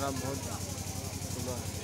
Camera बहुत खुला है।